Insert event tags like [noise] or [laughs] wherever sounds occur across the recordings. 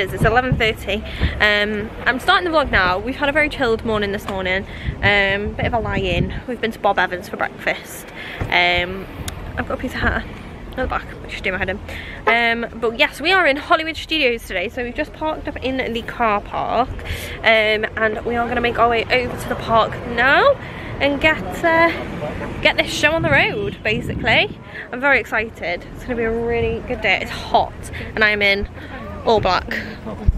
is. It's 11.30. Um, I'm starting the vlog now. We've had a very chilled morning this morning. Um, bit of a lie-in. We've been to Bob Evans for breakfast. Um, I've got a piece of hair at the back, which should do my head in. Um, but yes, we are in Hollywood Studios today. So we've just parked up in the car park. Um, and we are going to make our way over to the park now and get uh, get this show on the road basically I'm very excited it's gonna be a really good day it's hot and I'm in all black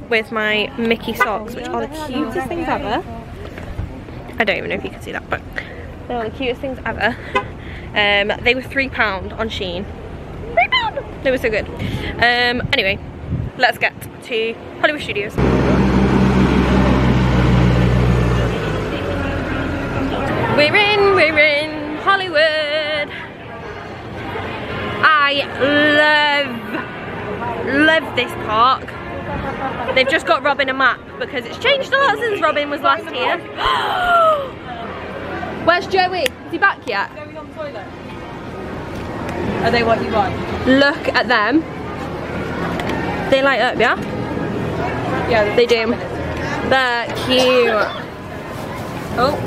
with my Mickey socks which are the cutest things ever. I don't even know if you can see that but they're the cutest things ever. Um, they were three pound on Shein. Three pound! They were so good. Um, anyway let's get to Hollywood Studios. We're in, we're in Hollywood. I love, love this park. They've just got Robin a map because it's changed a lot since Robin was last here. [gasps] Where's Joey? Is he back yet? Are they what you want? Look at them. They light up, yeah? Yeah, They do. They're cute. Oh.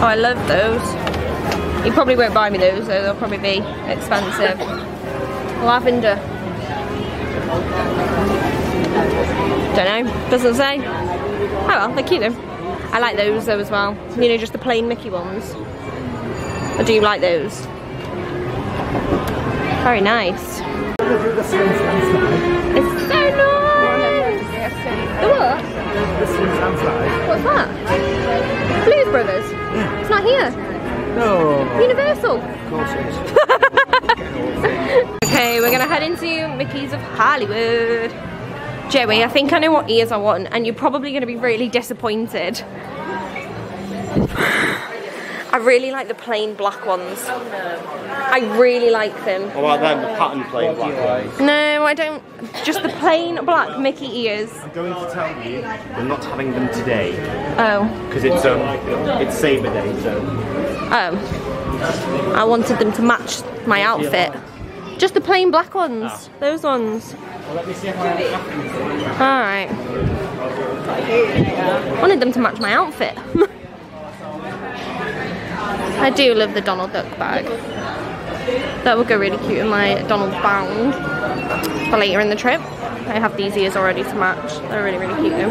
Oh, I love those. You probably won't buy me those, though. They'll probably be expensive. Lavender. Don't know. Doesn't say. Oh well, they're cute though. I like those though as well. You know, just the plain Mickey ones. I do like those. Very nice. It's so nice. The what? What's that? Blues Brothers. It's not here. No, Universal. of course it is. [laughs] Okay, we're gonna head into Mickey's of Hollywood. Joey, I think I know what ears I want, and you're probably gonna be really disappointed. I really like the plain black ones. I really like them. What about them, the pattern plain black ones? No, I don't. Just the plain black Mickey ears. I'm going to tell you, we're not having them today Oh, because it's um, it's Sabre Day, so oh. I wanted them to match my outfit. Just the plain black ones. Ah. Those ones. let me see if I Alright. Wanted them to match my outfit. [laughs] I do love the Donald Duck bag. That would go really cute in my Donald Bound for later in the trip. I have these ears already to match. They're really, really cute though.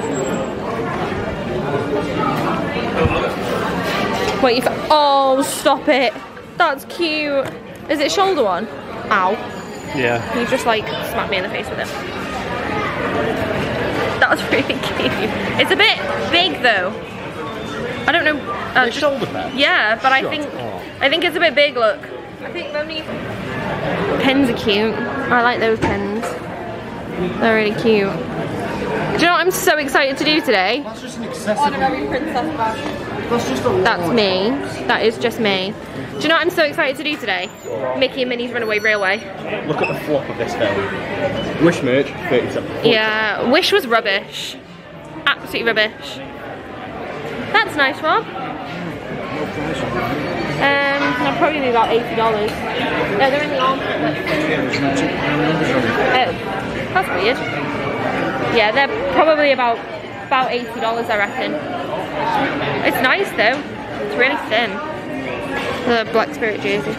Wait, you oh, stop it. That's cute. Is it shoulder one? Ow. Yeah. He just like smacked me in the face with it. That was [laughs] really cute. It's a bit big though. I don't know. Uh, The shoulder pad? yeah, but I think up. I think it's a bit big. Look. I think only pins are cute. I like those pins. They're really cute. Do you know what I'm so excited to do today? That's just an excessive. princess bag. That's just a lot. That's me. That is just me. Do you know what I'm so excited to do today? Mickey and Minnie's Runaway Railway. Look at the flop of this film. Wish merch, 37. Yeah, Wish was rubbish. Absolutely rubbish. That's nice, Rob. Um, they'll probably be about eighty dollars. No, they're in the arm. Oh, that's weird. Yeah, they're probably about about eighty dollars, I reckon. It's nice though. It's really thin. The black spirit jersey.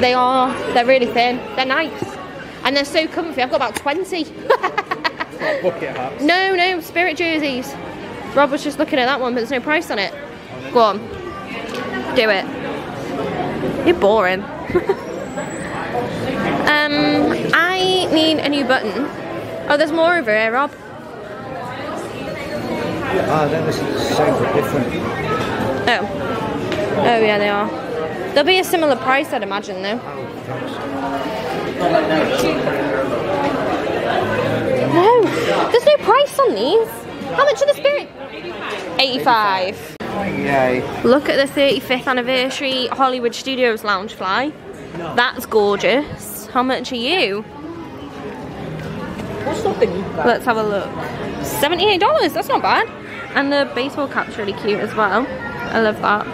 They are. They're really thin. They're nice, and they're so comfy. I've got about twenty. [laughs] No, no, spirit jerseys. Rob was just looking at that one, but there's no price on it. Go on. Do it. You're boring. [laughs] um, I need a new button. Oh, there's more over here, Rob. Ah, then this is but different. Oh. Oh, yeah, they are. They'll be a similar price, I'd imagine, though. No, there's no price on these. How much are the spirit? 85. Yay. Look at the 35th anniversary Hollywood Studios Loungefly. That's gorgeous. How much are you? What's the thing? Let's have a look. $78, that's not bad. And the baseball cap's really cute as well. I love that.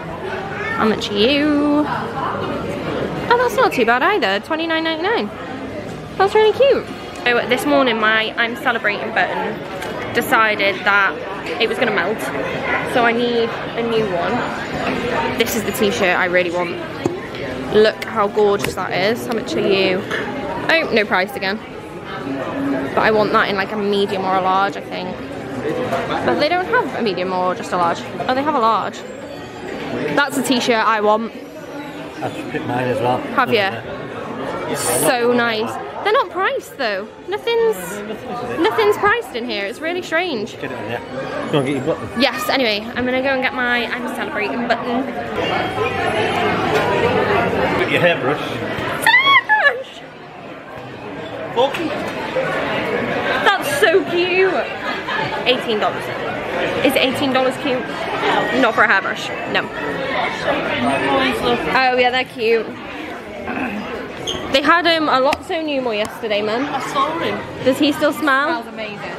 How much are you? Oh, that's not too bad either. Twenty nine ninety nine. That's really cute. So this morning, my I'm celebrating button decided that it was gonna melt, so I need a new one. This is the t-shirt I really want. Look how gorgeous that is. How much are you? Oh, no price again. But I want that in like a medium or a large, I think. But they don't have a medium or just a large. Oh, they have a large. That's a t-shirt I want. I've picked mine as well. Have you? So nice. They're not priced though. Nothing's nothing's priced in here. It's really strange. Get it there. Go and get your button. Yes, anyway, I'm gonna go and get my I'm celebrating button. Get your hairbrush. Sash! That's so cute. $18. Is $18 cute? Not for a hairbrush. No. Oh yeah, they're cute. They had um, a Lotso Nuimo yesterday, man. I saw him. Does he still smell? Smells amazing.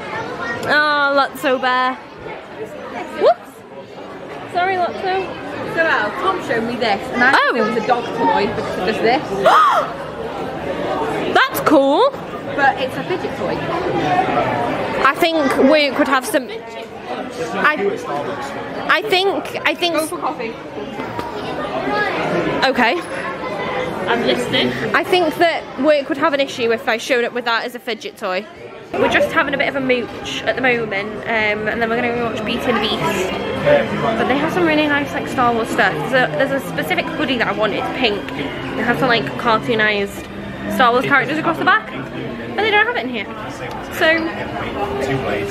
Oh, Lotso Bear. Whoops. Sorry, Lotso. So Al, Tom showed me this, and I Oh. it was a dog toy it does this, [gasps] That's cool. but it's a fidget toy. I think we could have some. I, I think I think Go for coffee. okay. I'm listening. I think that work would have an issue if I showed up with that as a fidget toy. We're just having a bit of a mooch at the moment, um, and then we're going to go watch Beauty and the Beast. But they have some really nice like Star Wars stuff. There's a, there's a specific hoodie that I want. It's pink. It has some like cartoonized Star Wars characters across the back, but they don't have it in here. So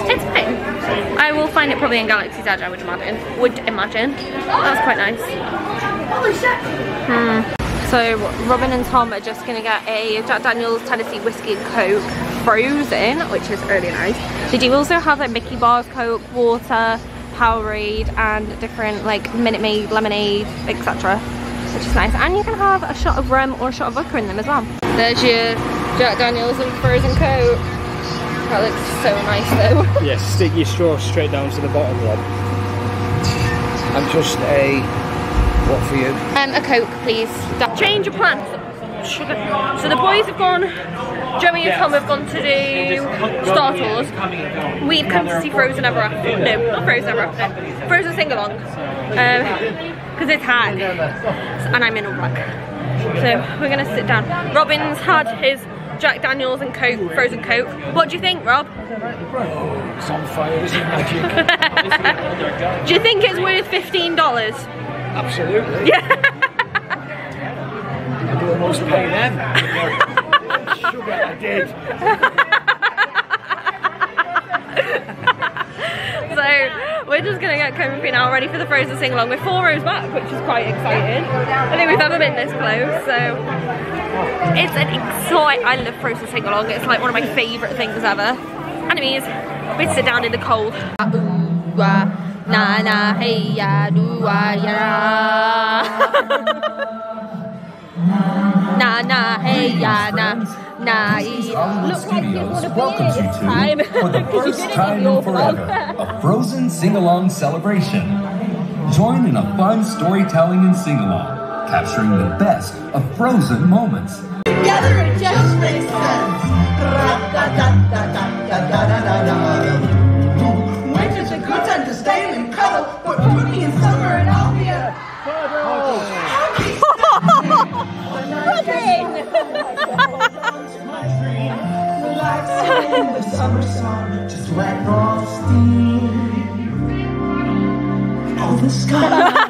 it's fine. I will find it probably in Galaxy's Edge. I would imagine. Would imagine. That's quite nice. Hmm. So Robin and Tom are just gonna get a Jack Daniels Tennessee Whiskey and Coke frozen, which is really nice. They do also have like Mickey bars, Coke, water, Powerade, and different like Minute Maid, lemonade, etc. Which is nice. And you can have a shot of rum or a shot of vodka in them as well. There's your Jack Daniels and frozen Coke. That looks so nice though. [laughs] Yes, stick your straw straight down to the bottom, Rob. And just a what for you? Um, a Coke, please. Change of plans. Sugar. So the boys have gone, Joey and Tom have gone to do Star Tours. We've come to see Frozen Ever After. No, not Frozen Ever After. Frozen Sing Along. Because it's hard. And I'm in all black. So we're going to sit down. Robin's had his Jack Daniels and Coke, Frozen Coke. What do you think, Rob? It's on fire, it's magic. [laughs] Do you think it's worth $15? Absolutely. Yeah. I'd almost pay them. Sugar, I did. We're just gonna get comfy now, ready for the Frozen sing along. We're four rows back, which is quite exciting. I think we've ever been this close, so it's an exciting. I love Frozen sing along. It's like one of my favourite things ever. Anyways, we sit down in the cold. Na na hey ya do ya [laughs] Na na hey ya na na. Looks like you would have welcomes you to, time. for the first time in forever, a Frozen sing-along celebration. Join in a fun storytelling and sing-along, capturing the best of Frozen moments. Together it just makes sense. Winter's a good time to stay and cuddle, but Ruby in summer and I'll the summer sun, just let off steam. Oh, the sky.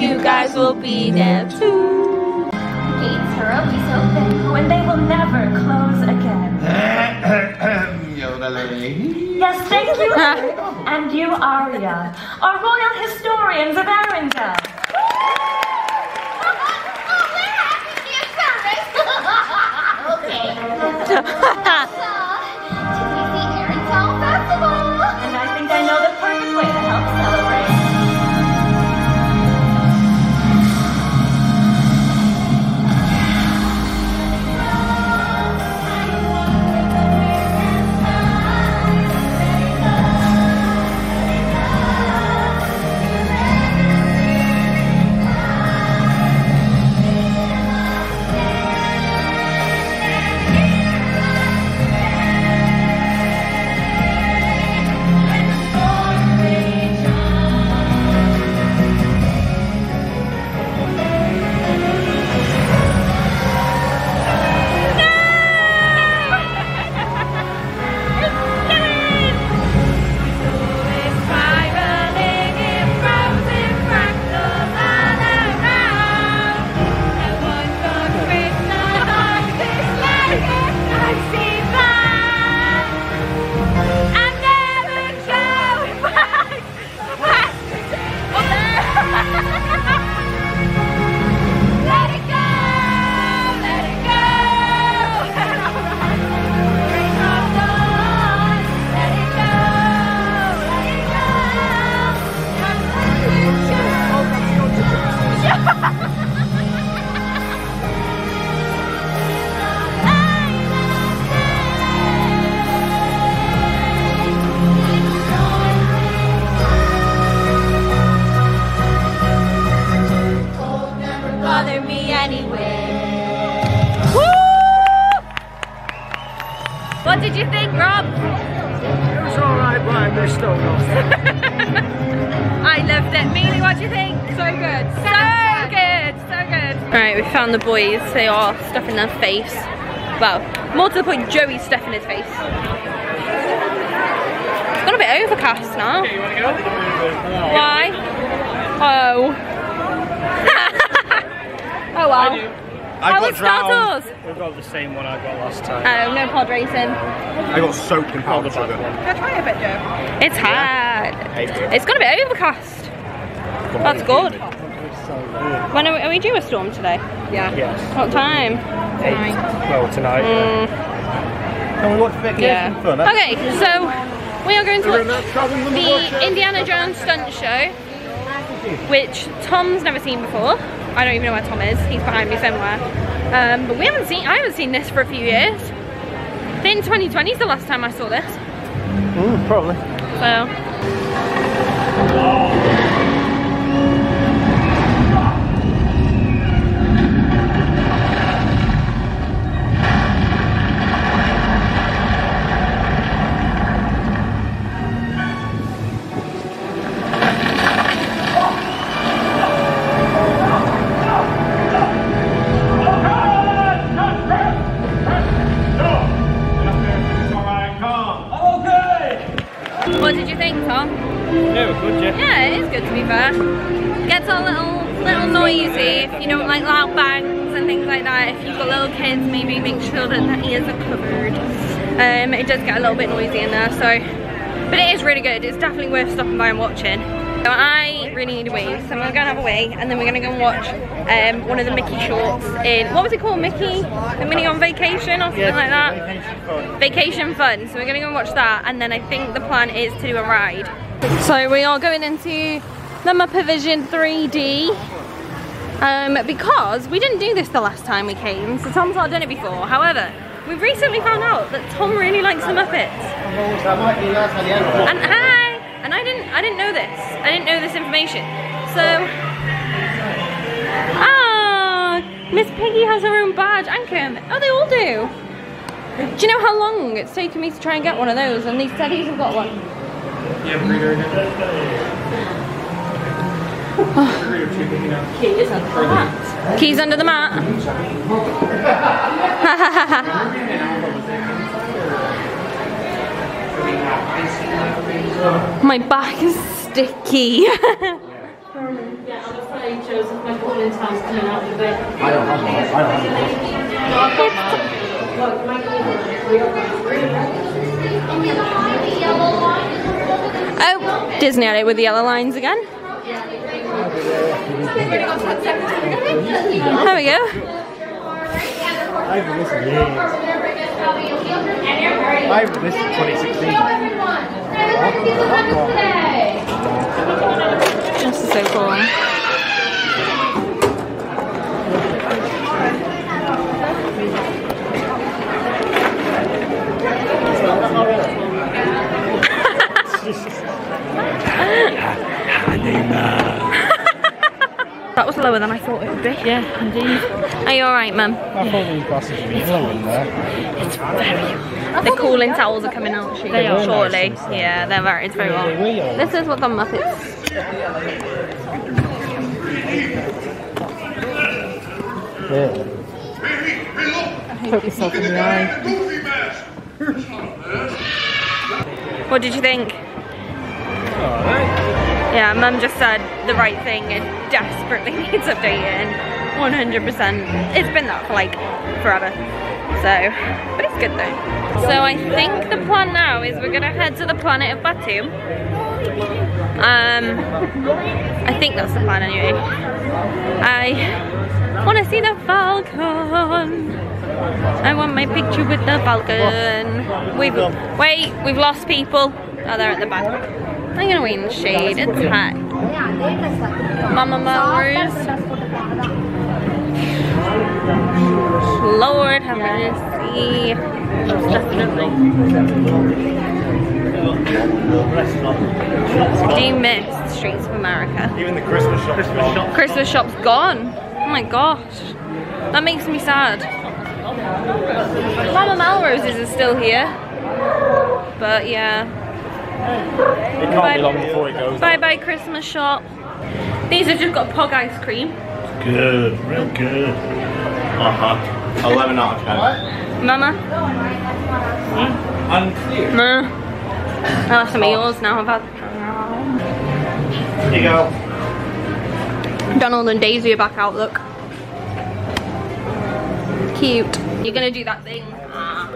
You guys will be there too. gates are always open when they will never close again. [coughs] Yes, thank you, and you, Arya, are royal historians of Arendelle. Tchau. [laughs] Alright, we found the boys. They are stuffing their face. Well, more to the point, Joey's stuffing his face. It's got a bit overcast now. Why? Oh. [laughs] oh well. I How got was drowned. Tours? We've got the same one I got last time. Oh, no pod racing. I got soaked in powder sugar. Can I try a bit, Joe? It's hard. Hate it. It's got a bit overcast. That's good. When are we, are we due a storm today? Yeah. Yes. What time? Eight. Well, tonight. Mm, Can we watch vacation yeah. fun? eh? Okay, so we are going to watch the Indiana Jones stunt show, which Tom's never seen before. I don't even know where Tom is. He's behind me somewhere. Um, but we haven't seen. I haven't seen this for a few years. I think 2020 is the last time I saw this. Mm, probably. So. Yeah, yeah. It is good to be fair. Gets a little little noisy if you don't like loud bangs and things like that. If you've got little kids, maybe make sure that the ears are covered. Um, it does get a little bit noisy in there, so but it is really good. It's definitely worth stopping by and watching. So I really need a wee, so I'm gonna go and have a wee, and then we're gonna go and watch um, one of the Mickey shorts in what was it called? Mickey, the Minnie on Vacation or something like that. Vacation fun. So we're gonna go and watch that, and then I think the plan is to do a ride. So we are going into the MuppetVision 3D um, because we didn't do this the last time we came, so Tom's not done it before. However, we've recently found out that Tom really likes the Muppets. And hi! And I didn't I didn't know this. I didn't know this information. So Ah Miss Piggy has her own badge and Kermit. Oh they all do. Do you know how long it's taken me to try and get one of those? And these teddies have got one. Keys under the mat. Keys under the mat. [laughs] My back is sticky. [laughs] Yeah, I'm afraid Joseph, my boy's house coming out of the bed. I don't have one. I don't have one. Oh, Disney it with the yellow lines again. There we go. I haven't listened years. I haven't listened 2016. This is so cool. [laughs] [laughs] That was lower than I thought it would be. Yeah, indeed. Are you alright, Mum? I thought these glasses would be low in there. The cooling towels are coming out shortly. They are shortly. nice. Yeah, they're very, it's very warm. will. This is what the Muppets. Poke yourself in the eye. What did you think? Yeah, Mum just said the right thing. It desperately [laughs] needs updating. 100%. It's been that for like forever. So, but it's good though. So I think the plan now is we're gonna head to the planet of Batuu. Um, I think that's the plan anyway. I want to see the Falcon. I want my picture with the Falcon. We've wait, we've lost people. Oh, they're at the back. I'm gonna wait in the shade. It's hot. Mama Mowers. Lord have mercy. Do you Streets of America? Even the Christmas shop is gone. Christmas shop's gone. Oh my gosh. That makes me sad. Mama Melroses is still here. But yeah. It can't Bye. be long before it goes. Bye bye Christmas shop. These have just got pog ice cream. Good, real good. Uh huh. 11 out of 10. Mama. Unclear. Ma. I'll have some of yours now. I've had Here you go. Donald and Daisy are back out, look. Cute. You're gonna do that thing. Ah.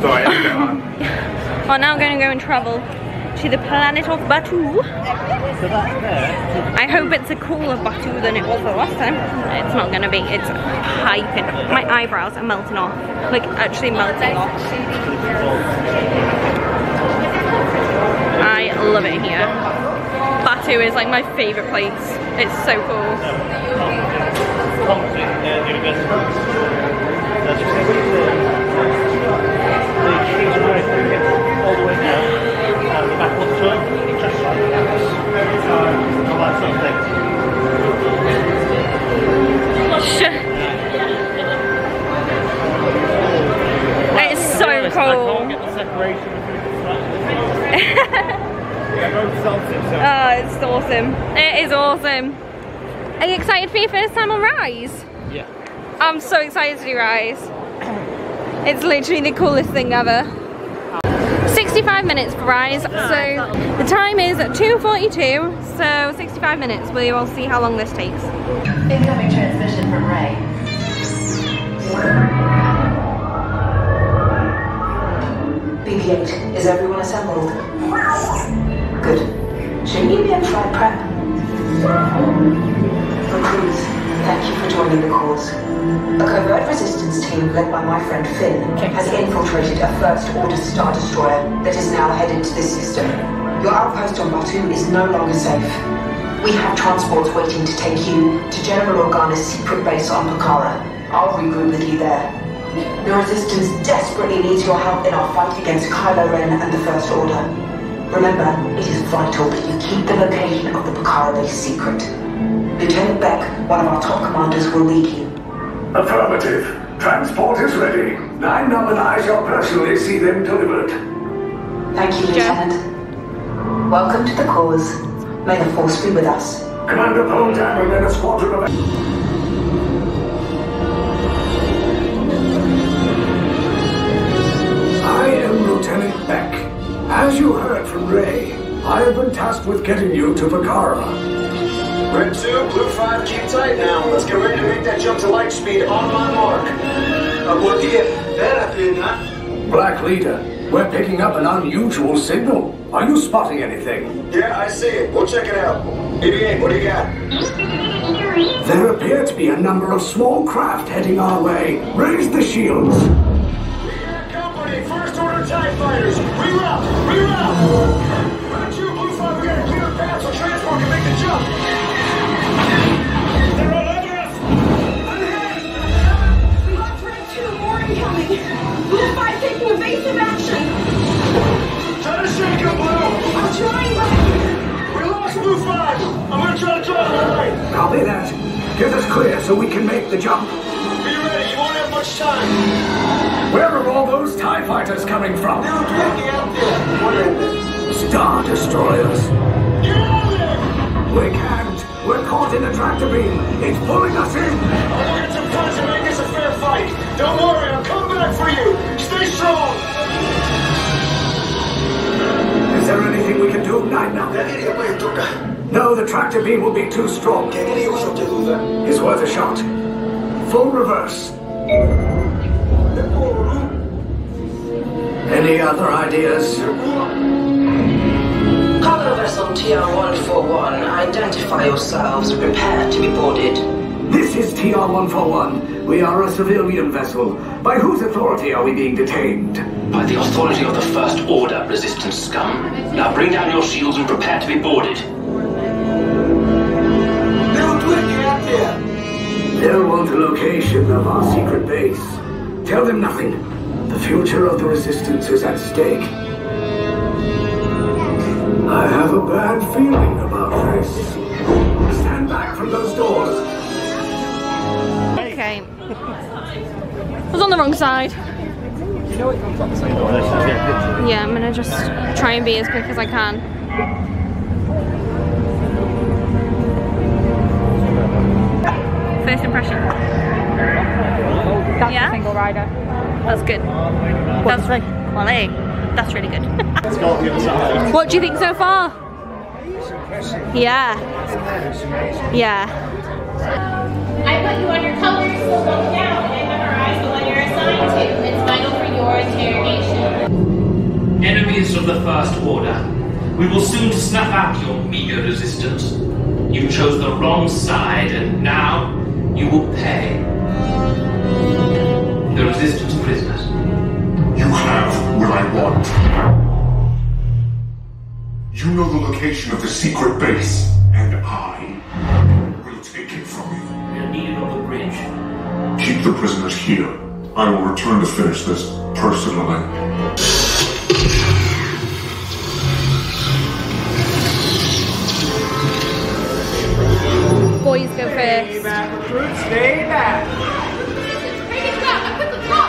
Sorry, let's go on. [laughs] We're now going to go and travel to the planet of Batuu. I hope it's a cooler Batuu than it was the last time. It's not going to be. It's hyping. My eyebrows are melting off. Like, actually melting off. I love it here. Batuu is like my favourite place. It's so cool. All the way down. And the back up to it. Just like that. All that sort of thing. It's so I cool. can't get the separation between the flat. They're both salted, so. Oh, it's awesome. It is awesome. Are you excited for your first time on Rise? Yeah. I'm so excited to do Rise. It's literally the coolest thing ever. 65 minutes for Rise, so the time is 2.42, so 65 minutes. We will see how long this takes. Incoming transmission from Rey. BB-8, is everyone assembled? Good. Shouldn't you be in flight prep? Recruits, thank you for joining the cause. A covert resistance team led by my friend Finn has infiltrated a First Order Star Destroyer that is now headed to this system. Your outpost on Batuu is no longer safe. We have transports waiting to take you to General Organa's secret base on Pacara. I'll regroup with you there. The Resistance desperately needs your help in our fight against Kylo Ren and the First Order. Remember, it is vital that you keep the location of the Pacara base secret. Lieutenant Bek, one of our top commanders, will lead you. Affirmative. Transport is ready. Nien Nunb and I shall personally see them delivered. Thank you, Lieutenant. Welcome to the cause. May the Force be with us. Commander Poldan and then a squadron of... I am Lieutenant Bek. As you heard from Rey, I have been tasked with getting you to Pacara. Red 2, Blue 5, keep tight now. Let's get ready to make that jump to light speed on my mark. Do you... Black Leader, we're picking up an unusual signal. Are you spotting anything? Yeah, I see it. We'll check it out. BB-8, what do you got? There appear to be a number of small craft heading our way. Raise the shields. We got company, First Order TIE Fighters, reroute! Reroute! Copy that. Get us clear so we can make the jump. Be ready, you won't have much time! Where are all those TIE fighters coming from? They're picking out there! What is this? Star Destroyers. Get out there! We can't. We're caught in a tractor beam. It's pulling us in. I'll get some funds to make this a fair fight! Don't worry, I'll come back for you! Stay strong! Is there anything we can do right now? No, the tractor beam will be too strong. It's worth a shot. Full reverse. Any other ideas? Cargo vessel TR-141, identify yourselves. Prepare to be boarded. This is TR-141. We are a civilian vessel. By whose authority are we being detained? By the authority of the First Order, Resistance scum. Now bring down your shields and prepare to be boarded. They'll want a location of our secret base. Tell them nothing. The future of the Resistance is at stake. I have a bad feeling about this. Stand back from those doors. Okay. I was on the wrong side. know it comes up the same way. Yeah, I'm gonna just try and be as quick as I can. First impression. That's Yeah? a single rider. That's good. That's right. Well, hey, that's really good. [laughs] Let's go on the other side. what do you think so far? Yeah. Yeah. I put you on your colors, so look down and memorize the one you're assigned to. It's vital for your interrogation. Enemies of the First Order, we will soon snuff out your meager resistance. You chose the wrong side, and now you will pay. The Resistance prisoners. You have what I want. You know the location of the secret base, and I will take it from you. We are needed on the bridge. Keep the prisoners here. I will return to finish this personally. Boys go first. Stay back, recruits, stay back.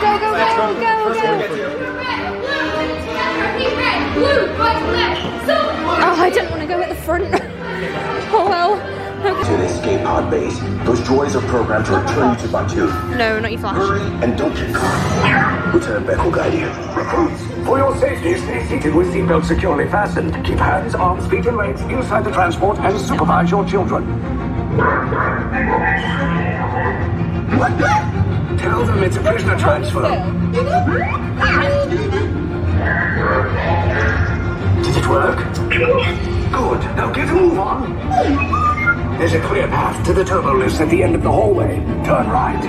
Go, go, go, go, go. Oh, I don't want to go at the front. [laughs] oh well. To the escape pod base. Those droids are programmed to return you to Batuu. No, not your flash. Hurry and don't get caught. Lieutenant Bek will guide you. Recruits, for your safety, stay seated with seatbelts securely fastened. Keep hands, arms, feet, and legs inside the transport and supervise your children. Tell them it's a prisoner transfer. Did it work? Good. Now get a move on. There's a clear path to the turbo lift at the end of the hallway. Turn right.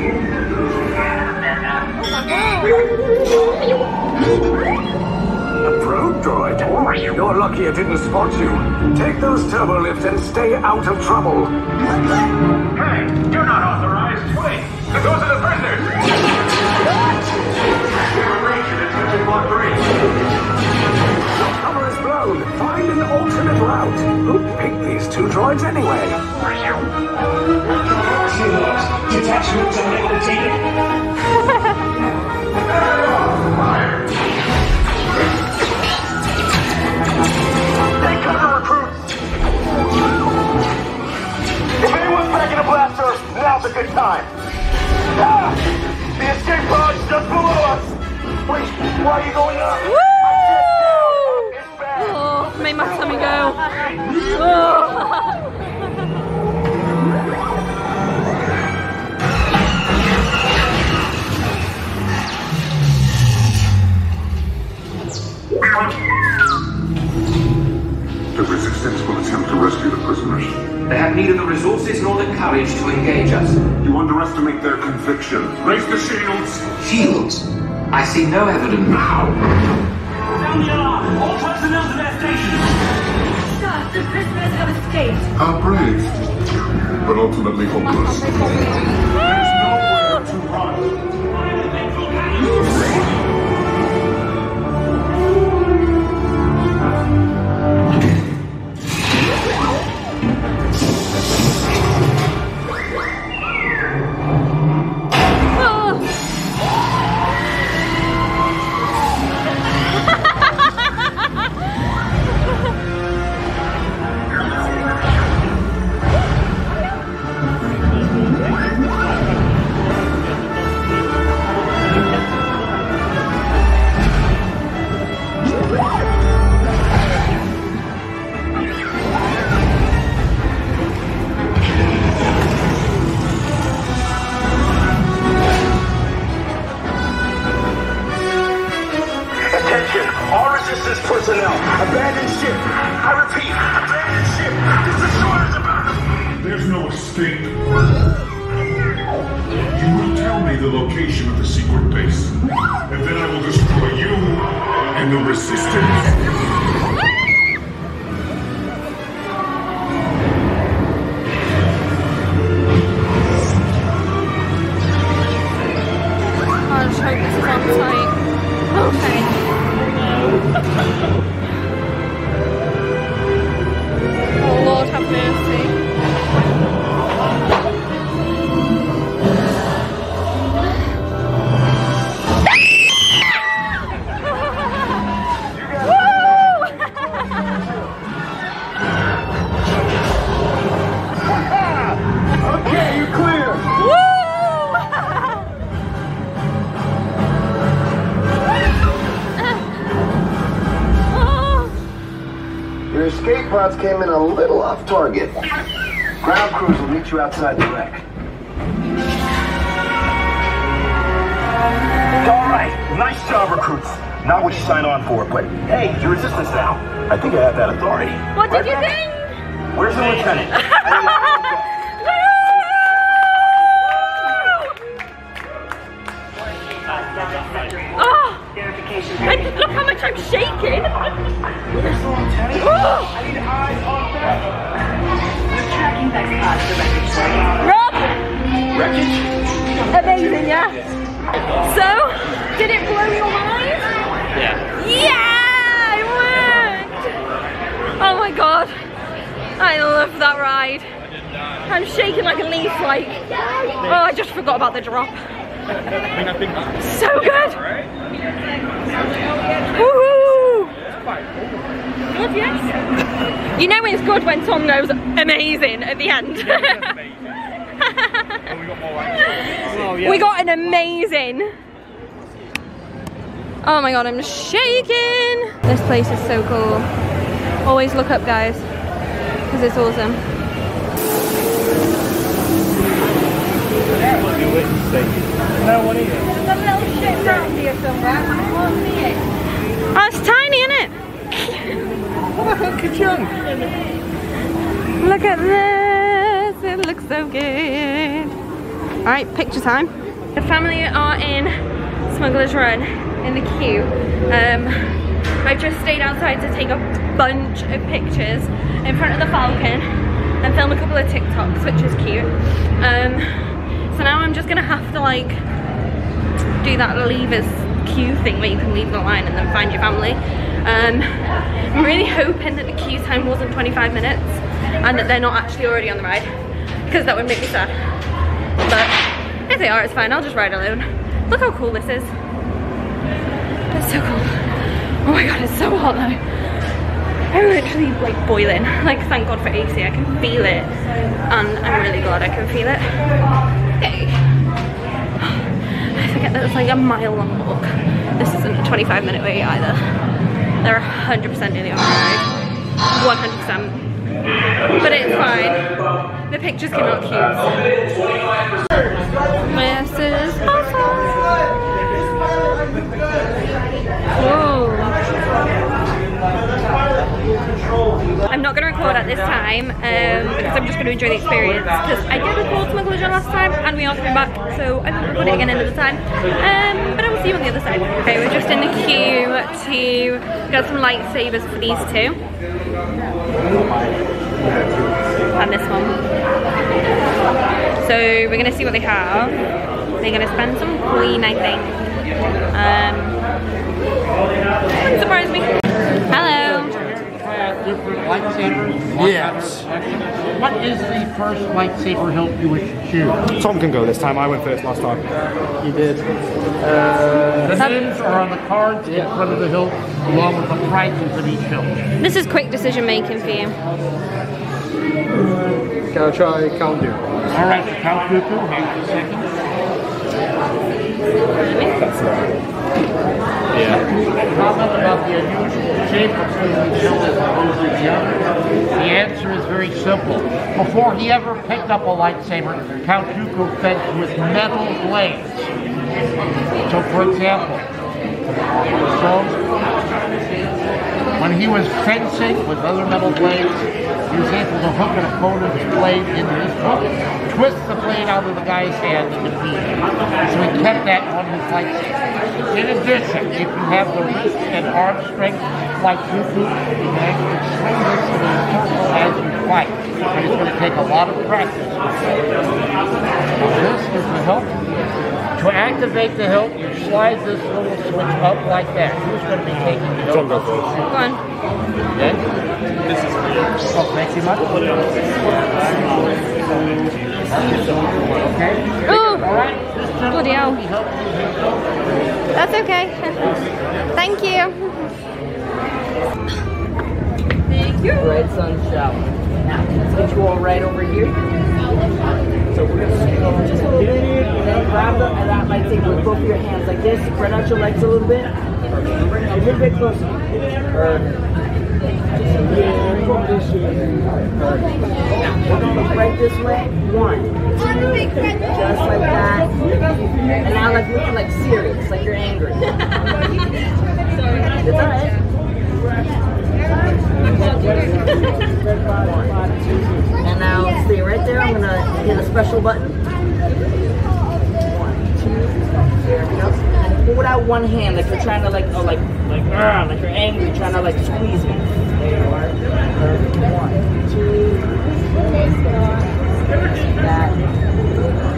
A probe droid? Oh, you're lucky it didn't spot you. Take those turbo lifts and stay out of trouble. Hey, you're not authorized. Wait, those are the prisoners. Cover is blown. Find an alternate route. Who picked these two droids anyway? Anyone's blaster, now's a good time. Ah! The escape pod's just below us. Wait, why are you going up? Oh, made my tummy go. Oh. The resistance will attempt to rescue the prisoners. They have neither the resources nor the courage to engage us. You underestimate their conviction. Raise the shields. Shields? I see no evidence. Now! Sound the alarm! All personnel to their stations! Sir, the prisoners have escaped. How brave, but ultimately hopeless. There's nowhere to run. Escape pods came in a little off target. Ground crews will meet you outside the wreck. All right, nice job, recruits. Not what you signed on for, but hey, you're resistance now. I think I have that authority. What did Right, you Matt? think? Where's the lieutenant? [laughs] amazing. Oh my god, I'm shaking. This place is so cool. Always look up, guys, because it's awesome. No one. There's a little around here somewhere. I can't see it. Oh, it's tiny, isn't it? [laughs] Look at this. It looks so good. All right, picture time. The family are in Smuggler's Run in the queue. Um, I've just stayed outside to take a bunch of pictures in front of the Falcon and film a couple of TikToks, which is cute. Um, so now I'm just gonna have to like do that leavers queue thing where you can leave the line and then find your family. Um, I'm really hoping that the queue time wasn't 25 minutes and that they're not actually already on the ride because that would make me sad. But they are, it's fine. I'll just ride alone. Look how cool this is. It's so cool. Oh my god, it's so hot though. I'm literally like boiling. Like thank god for AC, I can feel it. And I'm really glad I can feel it. Okay. I forget that it's like a mile long walk. This isn't a 25 minute wait either. They're 100% nearly on the ride. 100%. But it's fine. The pictures came out cute. This is Whoa. I'm not going to record at this time um, because I'm just going to enjoy the experience because I did record Smuggler's Run last time and we are coming back so I will record it again another time um, but I will see you on the other side. Okay we're just in the queue to get some lightsabers for these two and this one. So we're going to see what they have. They're going to spend some coin I think. Um, wouldn't surprise me. Hello. different? Yes. What is the first lightsaber hilt you would choose? Tom can go this time. I went first last time. You did. The names are on the cards in front of the hilt, along with the prices of each hilt. This is quick decision making for you. Can I try Count Dooku? All right, the Count Dooku, hang on a second. Comment about the unusual shape of the hilt as the answer is very simple. Before he ever picked up a lightsaber, Count Dooku fenced with metal blades. So, for example, so when he was fencing with other metal blades, he was able to hook an opponent's blade into his hook, twist the blade out of the guy's hand and defeat him. So he kept that on his lightsaber. In addition, if you have the wrist and arm strength like Dooku, you can actually swing this a circle as you fight. But it's going to take a lot of practice. This is the hilt. To activate the hilt, you slide this little switch up like that. Who's going to be taking the hilt? Tom, go first. Go on. Okay. This is for you. Oh, thank you much. Okay. Oh, All right. This gentleman bloody hell. will be helping you with the hilt. That's okay. [laughs] Thank you. Thank you. Right sun shower. Now, let's get you all right over here. So we're gonna swing over just a little bit, and then grab the, that lightsaber with both of your hands like this. Spread out your legs a little bit. A little bit closer. We're gonna look right this way. One. Just like that. And now like looking like serious, like you're angry. It's alright. And now stay right there. I'm gonna hit a special button. One, two, there we go. And hold out one hand like you're trying to like oh like like ah, like you're angry, trying to like squeeze me. There you are. One, two, that.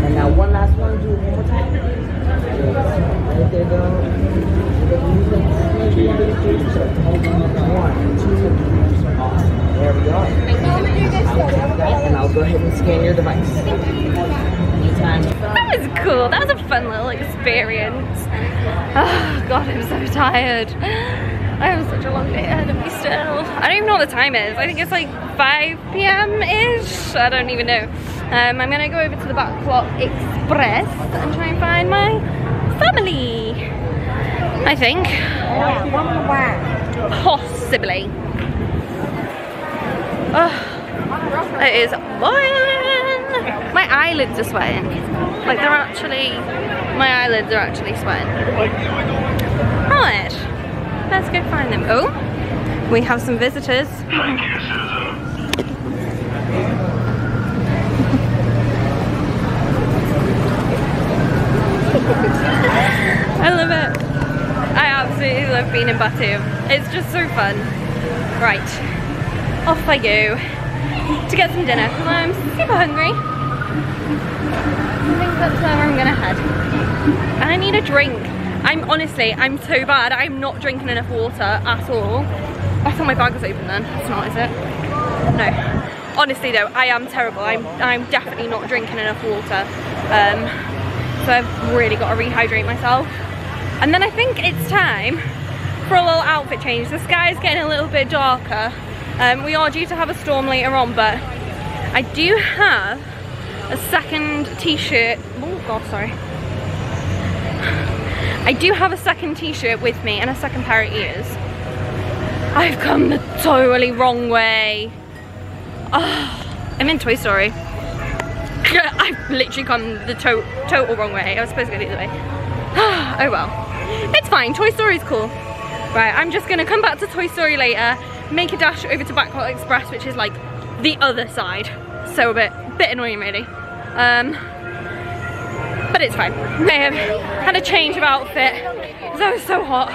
And now one last one. Do it one more time. There, we go. And I'll go ahead and scan your device. That was cool. That was a fun little experience. Oh god, I'm so tired. I have such a long day ahead of me still. I don't even know what the time is. I think it's like 5 p.m.-ish. I don't even know. Um, I'm gonna go over to the Backlot Express and try and find my family. I think. Possibly. Oh, it is boiling. My eyelids are sweating. Like they're actually, my eyelids are actually sweating. Right, let's go find them. Oh, we have some visitors. Love it. I absolutely love being in Batuu. It's just so fun. Right, off I go to get some dinner because I'm super hungry. I think that's where I'm gonna head. And I need a drink. I'm honestly, I'm so bad. I'm not drinking enough water at all. I thought my bag was open then. It's not, is it? No. Honestly though, I am terrible. I'm, I'm definitely not drinking enough water. Um, so I've really got to rehydrate myself. And then I think it's time for a little outfit change. The sky's getting a little bit darker. Um, we are due to have a storm later on, but I do have a second t-shirt. Oh god, sorry. I do have a second t-shirt with me and a second pair of ears. I've come the totally wrong way. Oh, I'm in Toy Story. [laughs] I've literally come the to total wrong way. I was supposed to go the other way. [sighs] oh well. It's fine, Toy Story's cool. Right, I'm just gonna come back to Toy Story later, make a dash over to Backlot Express, which is like the other side. So a bit, bit annoying really. Um, but it's fine. I have had a change of outfit because I was so hot.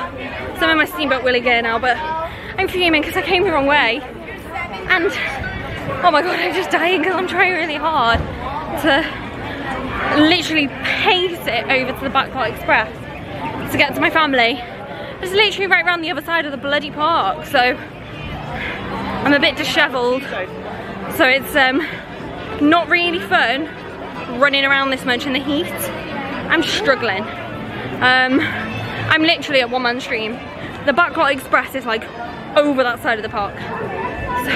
So I'm in my Steamboat Willie gear now, but I'm fuming because I came the wrong way. And, oh my god, I'm just dying because I'm trying really hard to literally pace it over to the Backlot Express to get to my family. It's literally right around the other side of the bloody park, so I'm a bit dishevelled. So it's um, not really fun running around this much in the heat. I'm struggling. Um, I'm literally at one man stream. The Backlot Express is like over that side of the park. So,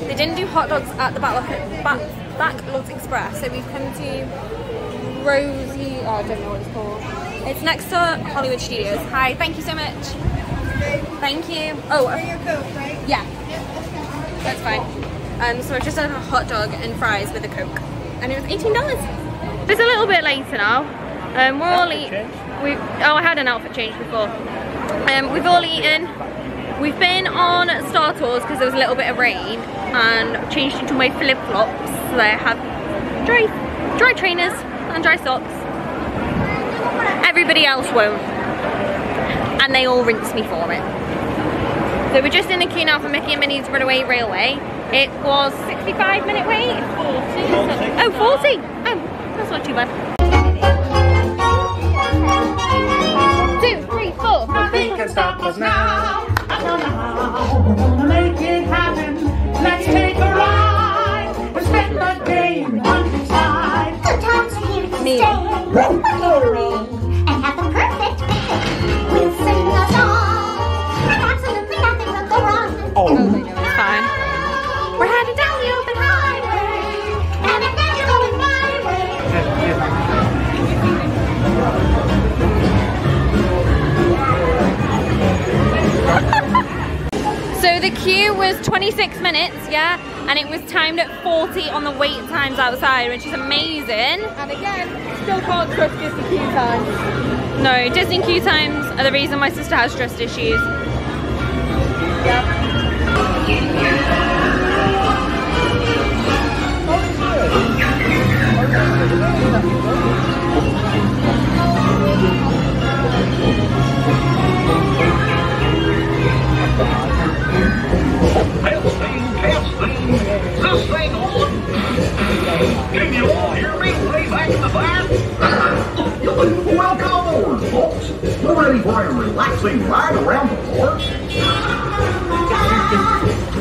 [laughs] they didn't do hot dogs at the Backlot, back, Backlot Express, so we've come to Rosie, oh I don't know what it's called. It's next to Hollywood Studios. Hi, thank you so much. Thank you. Oh, uh, your coke, right? Yeah. That's fine. Um, so I've just had a hot dog and fries with a coke, and it was eighteen dollars. It's a little bit later now. Um, we're all eating. We oh, I had an outfit change before. Um, we've all eaten. We've been on Star Tours because there was a little bit of rain, and changed into my flip flops. So I have dry, dry trainers and dry socks. Everybody else won't. And they all rinse me for it. So we're just in the queue now for Mickey and Minnie's Runaway Railway. It was 65 minute wait. 40. Oh, 40. Oh, that's not too bad. Two, three, four. Nothing can stop us now. I don't know how. We're gonna make it happen. Let's take a ride. Spend the day in are stay. We're Harry and have the perfect day. We'll sing a song, and absolutely nothing will go wrong. Oh, it's fine. We're headed down the open highway, and if that's going my way. the queue was 26 minutes, yeah, and it was timed at 40 on the wait times outside, which is amazing. And again, still can't trust Disney queue times. No, Disney queue times are the reason my sister has trust issues. Testing, Can you all hear me way back in the? Welcome aboard, folks. We're ready for a relaxing ride around the park.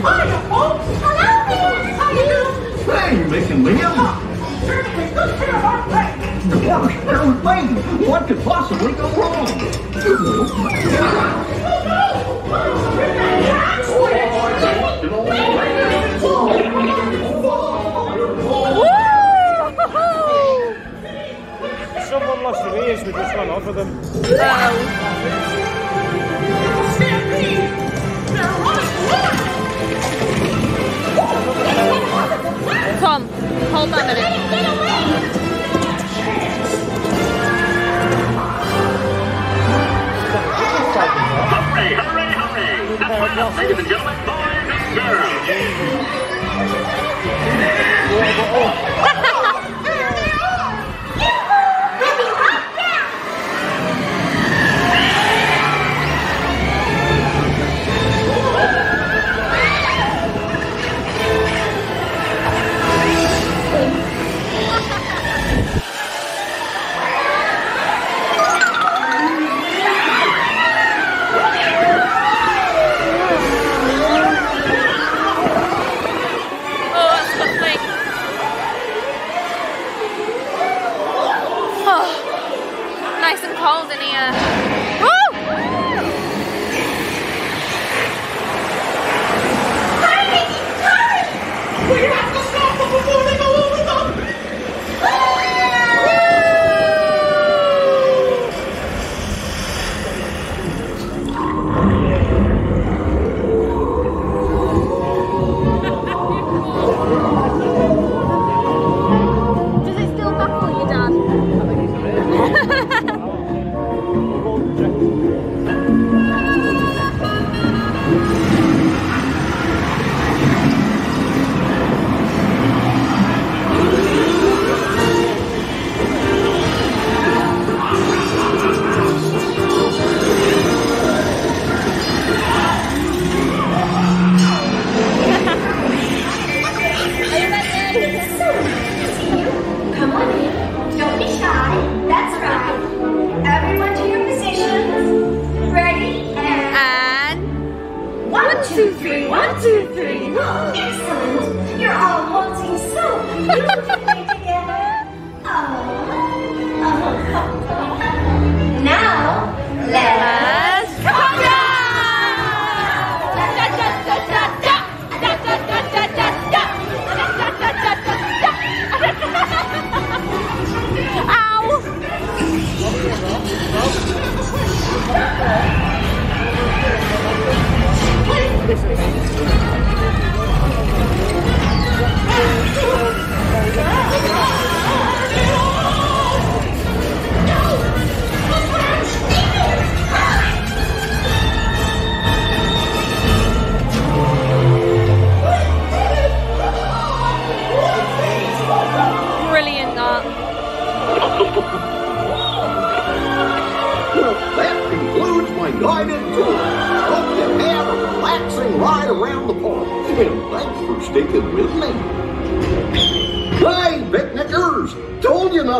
Hi, folks. Hello there. How are you? Hey, Mick and Liam. Gosh, everything. What could possibly go Someone lost their ears, we just ran off of them. Tom, hold that minute. Hurry, hurry, hurry. That's right, ladies and gentlemen, boys and girls.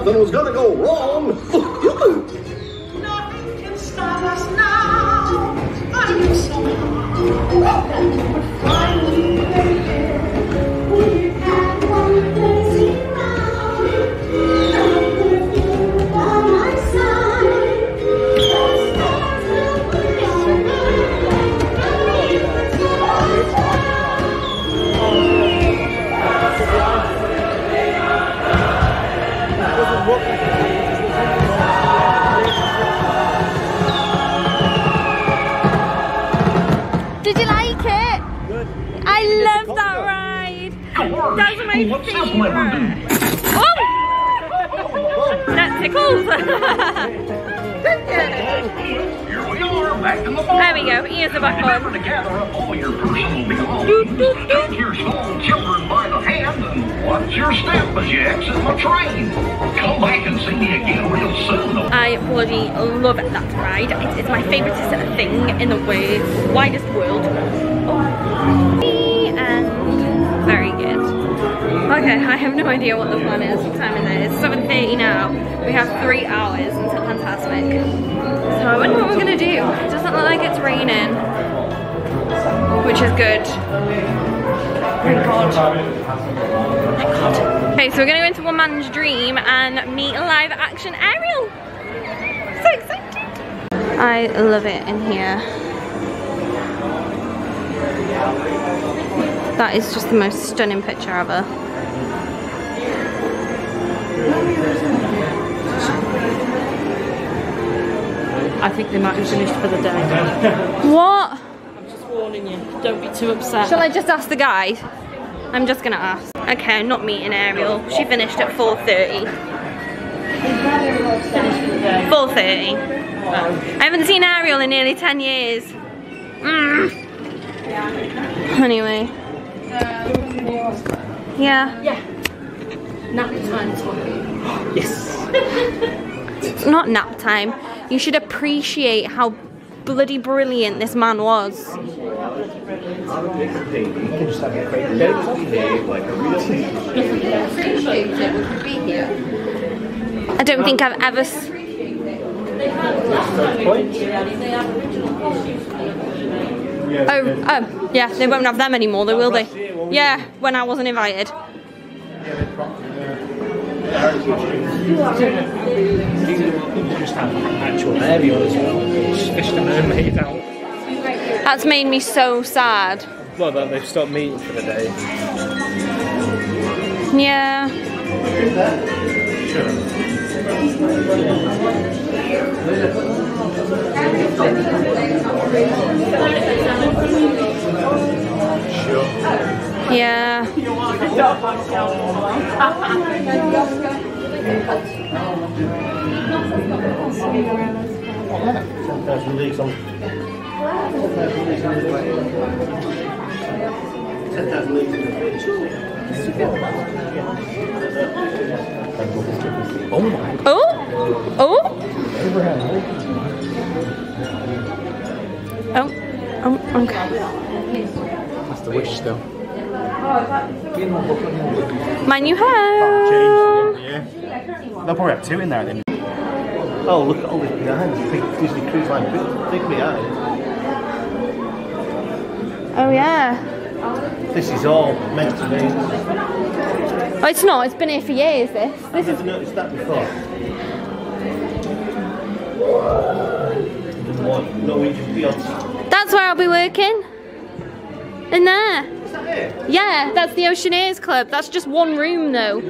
Nothing was gonna go wrong. Is just the most stunning picture ever. I think they might have finished for the day. What? I'm just warning you. Don't be too upset. Shall I just ask the guy? I'm just gonna ask. Okay, I'm not meeting Ariel. She finished at 4.30. 4.30. I haven't seen Ariel in nearly 10 years. Mm. Anyway. Yeah. Yeah. Nap time, Tommy. Yes. It's not nap time. You should appreciate how bloody brilliant this man was. I don't think I've ever. s- Oh, oh, yeah, they won't have them anymore, though, will they? Yeah, when I wasn't invited. just have actual aerial as well. Just fished a mermaid out. That's made me so sad. Well, that they've stopped meeting for the day. Yeah. Yeah. Ten thousand leagues on. Ten thousand leagues Oh. Oh? Oh? Oh. Oh, okay. That's the wish still. My new home. Yeah. They'll probably have two in there then. Oh, look at all this behind. Big Disney Cruise Line. Big, big behind. Oh, yeah. This is all meant to be. Oh, it's not. It's been here for years, this. I've never noticed that before. What? Norwegian fields. That's where I'll be working. In there. Yeah, that's the Oceaneers Club. That's just one room, though.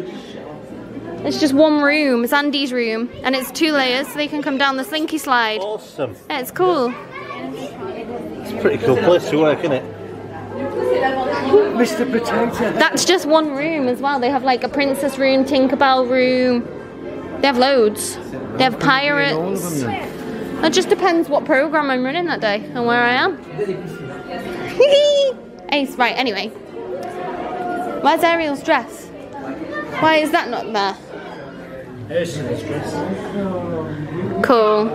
It's just one room. It's Andy's room. And it's two layers, so they can come down the slinky slide. Awesome. Yeah, it's cool. It's a pretty cool place to work, isn't it? Mr. Potato. That's just one room as well. They have like a princess room, Tinkerbell room. They have loads. They have pirates. It just depends what program I'm running that day and where I am. [laughs] Ace, right, anyway. Where's Ariel's dress? Why is that not there? Cool.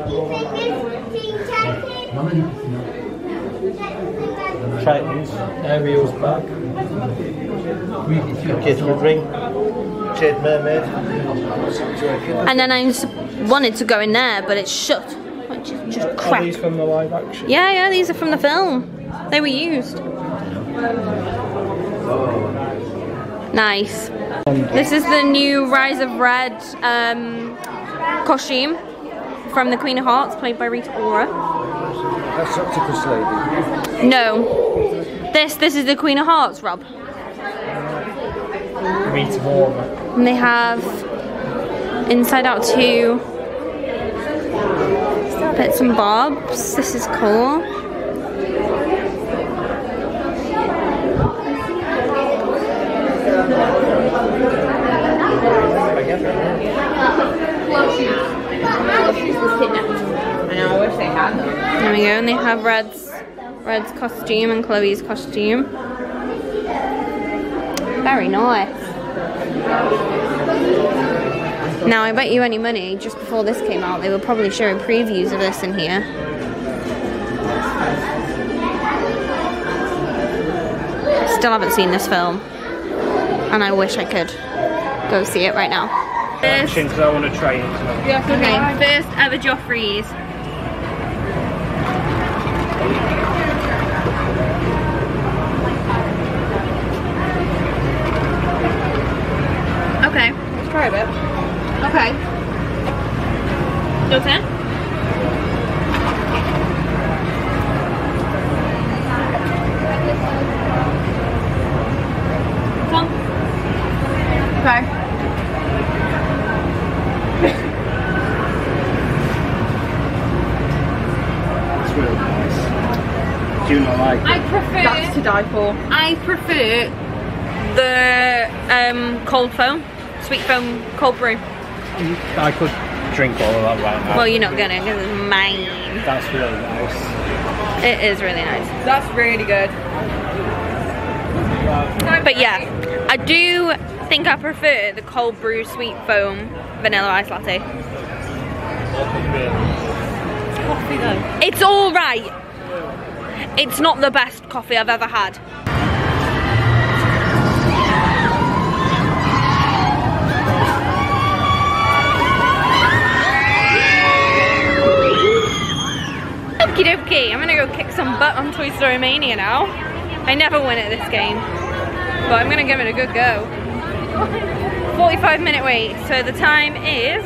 Tritons. Ariel's back. Kids with ring. Jade Mermaid. And then I wanted to go in there, but it's shut. Which just Are crap. these from the live action? Yeah, yeah, these are from the film. They were used. Nice. This is the new Rise of Red um, costume from the Queen of Hearts, played by Rita Ora. That's Octopus Lady. No, this this is the Queen of Hearts, Rob. Rita Ora. And they have Inside Out 2 bits and bobs. This is cool. There we go, and they have Red's Red's costume and Chloe's costume. Very nice. Now I bet you any money, just before this came out, they were probably showing previews of this in here. Still haven't seen this film. And I wish I could go see it right now. First, Because I want to try it. okay, first ever Joffrey's. Okay. Let's try a bit. Okay. Your turn? Come. Okay. It's really nice. Do you not like I prefer. That's to die for. I prefer the um, cold foam, sweet foam cold brew. I could drink all of that right now. Well, you're not gonna because it's mine. That's really nice. It is really nice. That's really good. But yeah, I do think I prefer the cold brew sweet foam vanilla ice latte. Coffee though. It's all right. It's not the best coffee I've ever had. Kick some butt on Toy Story Mania now. I never win at this game, but I'm gonna give it a good go. 45 minute wait, so the time is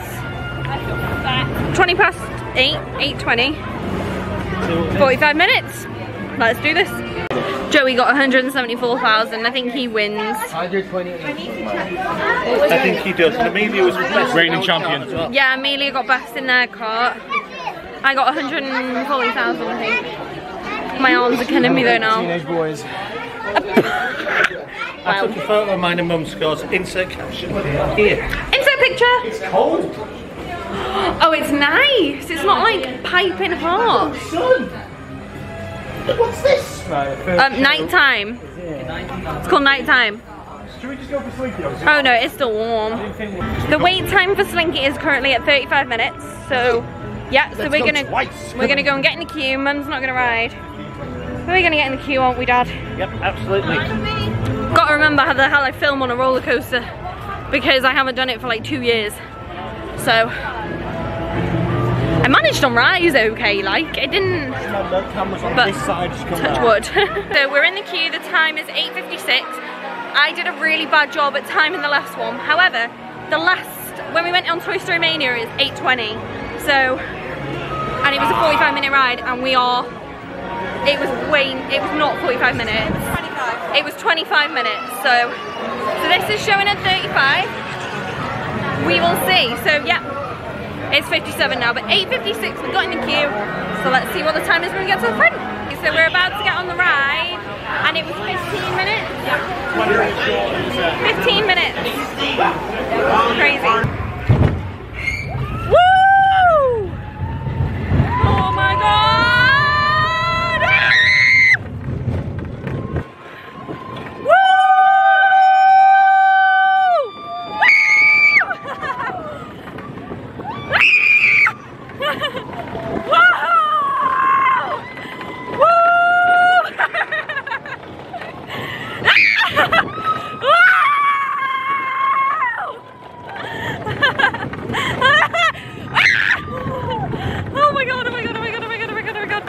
20 past 8, 8.20. 45 minutes. Let's do this. Joey got 174,000. I think he wins. I do 28. I think he does. And Amelia was best Reigning champion. As well. Yeah, Amelia got best in their cart. I got 140,000, I think. My arms are killing me though now. Teenage boys. I took a photo of mine and mum's scores. Insert caption here. Insert picture. It's cold. Oh, it's nice. It's not like piping hot. What's this? Um, nighttime. It's called nighttime. Should we just go for Slinky? Oh no, it's still warm. The wait time for Slinky is currently at 35 minutes. So, yeah, so Let's we're go gonna twice. we're gonna go and get in the queue. Mum's not gonna ride. We're gonna get in the queue, aren't we, Dad? Yep, absolutely. Got to remember how the hell I film on a roller coaster because I haven't done it for like two years. So I managed on Rise okay, like it didn't. The camera's on But this side. Just touch wood. [laughs] so we're in the queue. The time is 8:56. I did a really bad job at timing the last one. However, the last when we went on Toy Story Mania is 8:20. So and it was a 45 minute ride, and we are. It was way. It was not 45 minutes. It was 25 minutes. So so this is showing at 35. We will see. So yeah. It's 57 now, but 8.56 we got in the queue. So let's see what the time is when we get to the front. So we're about to get on the ride, and it was 15 minutes. 15 minutes. Crazy. Woo! Oh my god! Oh my god, oh my god, oh my god, oh my god, oh my god, oh my god.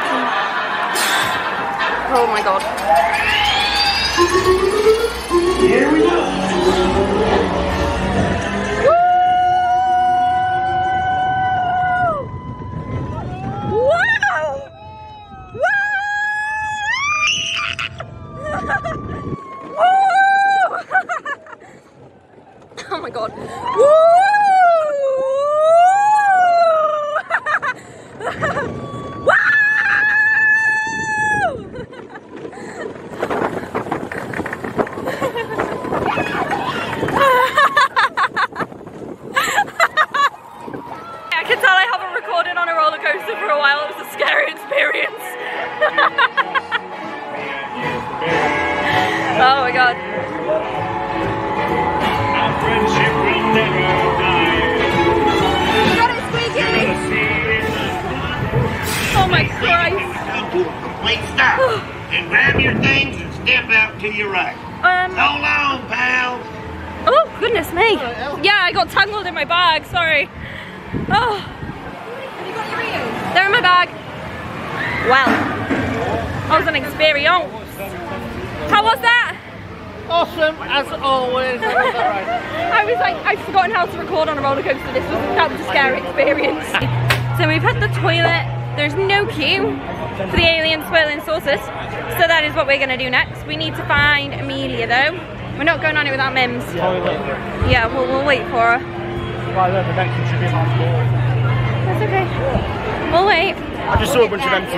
Oh Oh my god.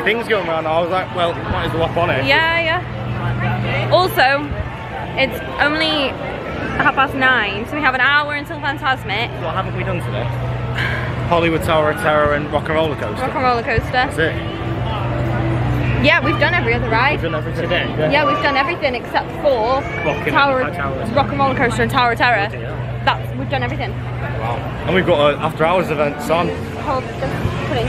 Saw a bunch of empty things going around. I was like, well, might as well hop on it. Yeah, yeah. Also, it's only half past nine, so we have an hour until Fantasmic. What haven't we done today? Hollywood Tower of Terror and Rock and Roller Coaster. Rock and roller coaster. That's it. Yeah, we've done every other ride. We've done everything today. Yeah, we've done everything except for Rocking Tower, and Towers. Rock and Roller Coaster and Tower of Terror. Bloody hell. That's we've done everything. Wow. And we've got uh, after hours events on.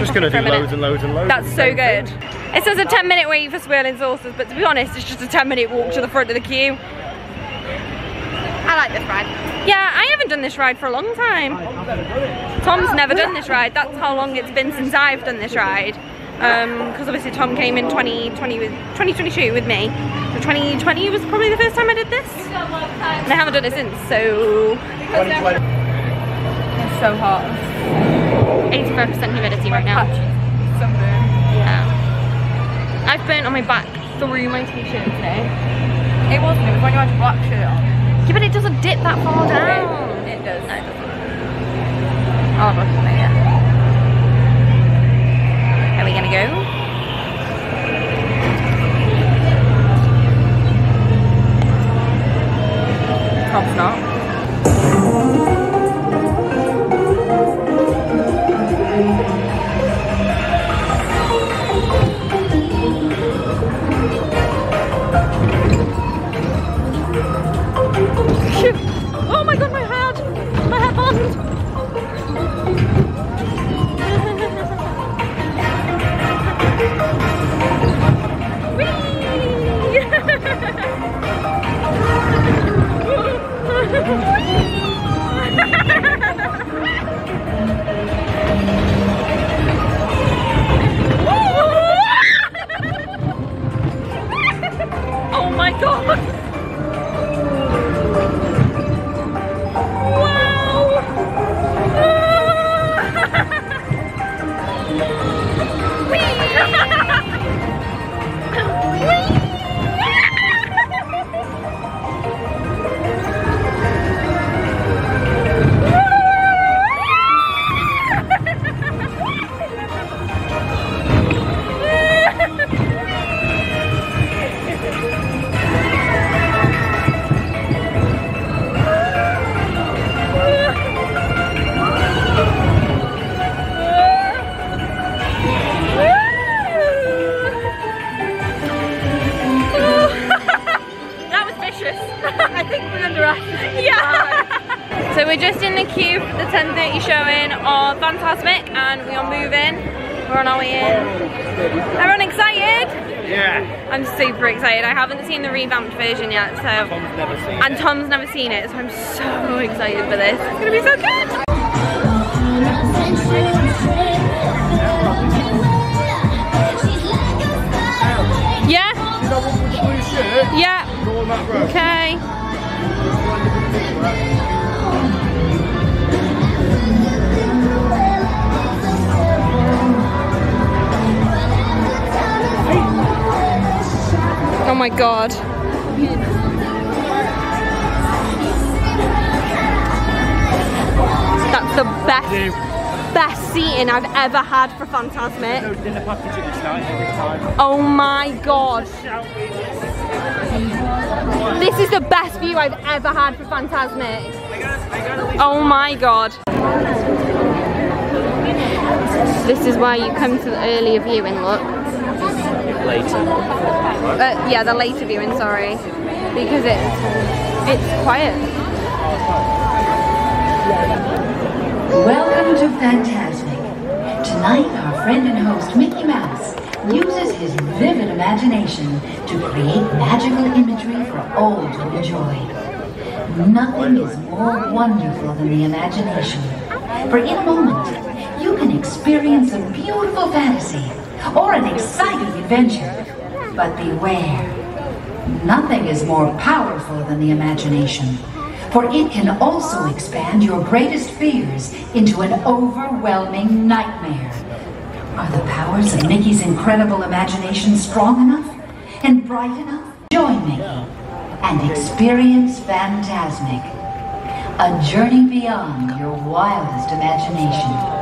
Hold, just put it in Just going to for a do minute. loads and loads and loads. That's so good. thing. It says a 10 minute wait for swirling saucers, but to be honest, it's just a 10 minute walk to the front of the queue. I like this ride. Yeah, I haven't done this ride for a long time. Tom's never done this ride. That's how long it's been since I've done this ride. Um, because obviously Tom came in 2020 with 2022 with me. So 2020 was probably the first time I did this. And I haven't done it since, so... It's so hot. 85% humidity right now. Yeah. I've burnt on my back through my t-shirt today. It wasn't, it was when you had a black shirt on. Yeah, but it doesn't dip that far down. It does. No, it doesn't. Oh, I'll have a look it, yeah. Are we gonna go? Tom's not. Oh my god! Seen the revamped version yet, so Tom's never seen and Tom's never seen it, so I'm so excited for this. It's gonna be so good. Yeah. Yeah. Go on that road. Okay. My god. That's the best, best seating I've ever had for Fantasmic. No dinner package at this night every time. Oh my god. This is the best view I've ever had for Fantasmic. Oh my god. This is why you come to the earlier viewing, look. Later. Uh, yeah, the later viewing, sorry. Because it's, it's quiet. Welcome to Fantasmic. Tonight, our friend and host Mickey Mouse uses his vivid imagination to create magical imagery for all to enjoy. Nothing is more wonderful than the imagination. For in a moment, you can experience a beautiful fantasy or an exciting adventure. But beware, nothing is more powerful than the imagination. For it can also expand your greatest fears into an overwhelming nightmare. Are the powers of Mickey's incredible imagination strong enough and bright enough? Join me and experience Fantasmic, a journey beyond your wildest imagination.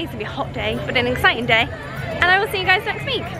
today. It's gonna be a hot day, but an exciting day. And I will see you guys next week.